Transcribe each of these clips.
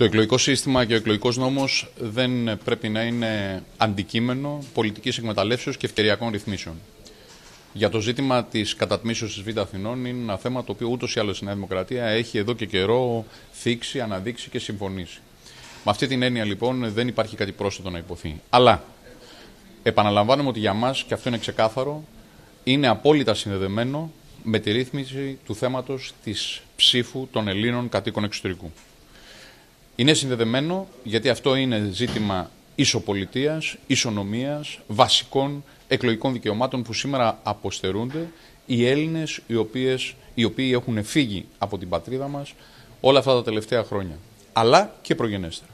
Το εκλογικό σύστημα και ο εκλογικός νόμος δεν πρέπει να είναι αντικείμενο πολιτικής εκμεταλλεύσεως και ευκαιριακών ρυθμίσεων. Για το ζήτημα της κατατμήσεως της Β' Αθηνών είναι ένα θέμα το οποίο ούτως ή άλλως η Νέα Δημοκρατία έχει εδώ και καιρό θίξει, αναδείξει και συμφωνήσει. Με αυτή την έννοια λοιπόν δεν υπάρχει κάτι πρόσθετο να υποθεί. Αλλά επαναλαμβάνουμε ότι για μας, και αυτό είναι ξεκάθαρο, είναι απόλυτα συνδεδεμένο με τη ρύθμιση του θέματος της ψήφου των Ελλήνων κατοίκων εξωτερικού. Είναι συνδεδεμένο γιατί αυτό είναι ζήτημα ισοπολιτείας, ισονομίας, βασικών εκλογικών δικαιωμάτων που σήμερα αποστερούνται οι Έλληνες οι, οποίες, οι οποίοι έχουν φύγει από την πατρίδα μας όλα αυτά τα τελευταία χρόνια, αλλά και προγενέστερα.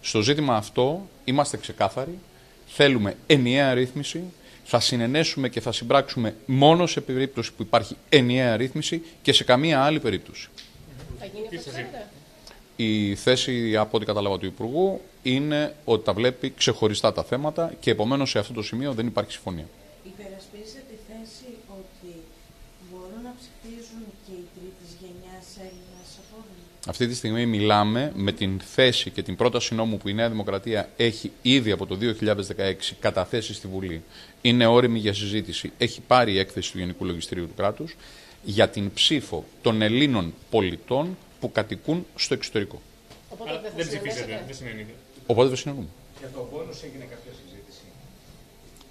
Στο ζήτημα αυτό είμαστε ξεκάθαροι, θέλουμε ενιαία ρύθμιση, θα συνενέσουμε και θα συμπράξουμε μόνο σε περίπτωση που υπάρχει ενιαία ρύθμιση και σε καμία άλλη περίπτωση. Θα γίνει Η θέση, από ό,τι κατάλαβα του Υπουργού, είναι ότι τα βλέπει ξεχωριστά τα θέματα και επομένως σε αυτό το σημείο δεν υπάρχει συμφωνία. Υπερασπίζεται τη θέση ότι μπορούν να ψηφίζουν και οι τρίτης γενιάς Έλληνες απόδομοι. Αυτή τη στιγμή μιλάμε με την θέση και την πρόταση νόμου που η Νέα Δημοκρατία έχει ήδη από το 2016 καταθέσει στη Βουλή. Είναι όριμη για συζήτηση. Έχει πάρει η έκθεση του Γενικού Λογιστηρίου του κράτους για την ψήφο των Ελλήνων πολιτών που κατοικούν στο εξωτερικό. Οπότε δεν, δεν ψηφίσετε, ψηφίσετε, δεν συνενείτε. Οπότε δεν συνενούμε. Για το πόνους έγινε κάποια συζήτηση.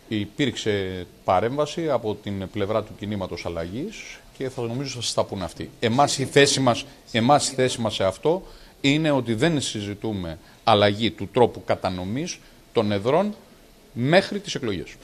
Υπήρξε παρέμβαση από την πλευρά του κινήματος αλλαγής και θα νομίζω θα σας τα πούνε αυτοί. Εμάς η θέση μας εμάς η θέση μας σε αυτό είναι ότι δεν συζητούμε αλλαγή του τρόπου κατανομής των εδρών μέχρι τις εκλογές.